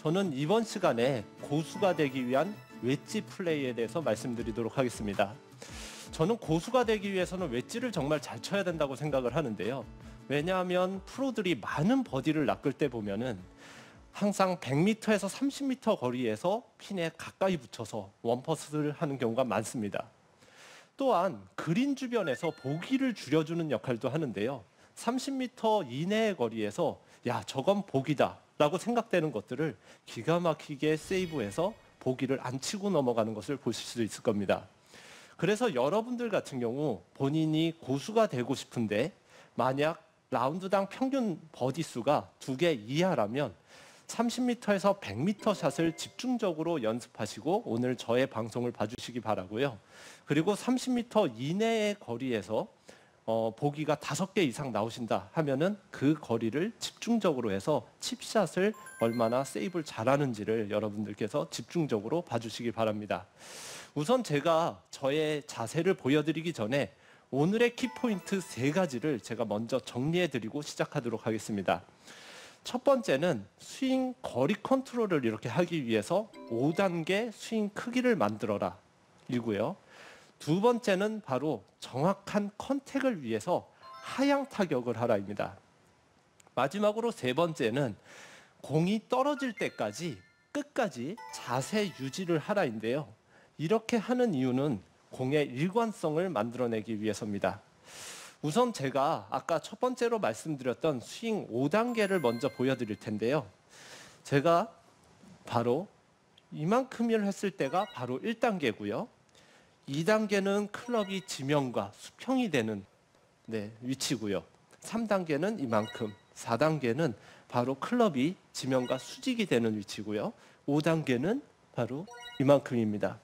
저는 이번 시간에 고수가 되기 위한 웨지 플레이에 대해서 말씀드리도록 하겠습니다. 저는 고수가 되기 위해서는 웨지를 정말 잘 쳐야 된다고 생각을 하는데요. 왜냐하면 프로들이 많은 버디를 낚을 때 보면은 항상 100m에서 30m 거리에서 핀에 가까이 붙여서 원퍼스를 하는 경우가 많습니다. 또한 그린 주변에서 보기를 줄여주는 역할도 하는데요. 30m 이내의 거리에서 야 저건 보기다 라고 생각되는 것들을 기가 막히게 세이브해서 보기를 안 치고 넘어가는 것을 보실 수 있을 겁니다. 그래서 여러분들 같은 경우 본인이 고수가 되고 싶은데 만약 라운드당 평균 버디 수가 두 개 이하라면 30m에서 100m 샷을 집중적으로 연습하시고 오늘 저의 방송을 봐주시기 바라고요. 그리고 30m 이내의 거리에서 어, 보기가 다섯 개 이상 나오신다 하면은 그 거리를 집중적으로 해서 칩샷을 얼마나 세이브를 잘하는지를 여러분들께서 집중적으로 봐주시기 바랍니다. 우선 제가 저의 자세를 보여드리기 전에 오늘의 키포인트 세 가지를 제가 먼저 정리해드리고 시작하도록 하겠습니다. 첫 번째는 스윙 거리 컨트롤을 이렇게 하기 위해서 5단계 스윙 크기를 만들어라 이고요. 두 번째는 바로 정확한 컨택을 위해서 하향 타격을 하라입니다. 마지막으로 세 번째는 공이 떨어질 때까지 끝까지 자세 유지를 하라인데요. 이렇게 하는 이유는 공의 일관성을 만들어내기 위해서입니다. 우선 제가 아까 첫 번째로 말씀드렸던 스윙 5단계를 먼저 보여드릴 텐데요. 제가 바로 이만큼을 했을 때가 바로 1단계고요. 2단계는 클럽이 지면과 수평이 되는 네, 위치고요. 3단계는 이만큼, 4단계는 바로 클럽이 지면과 수직이 되는 위치고요. 5단계는 바로 이만큼입니다.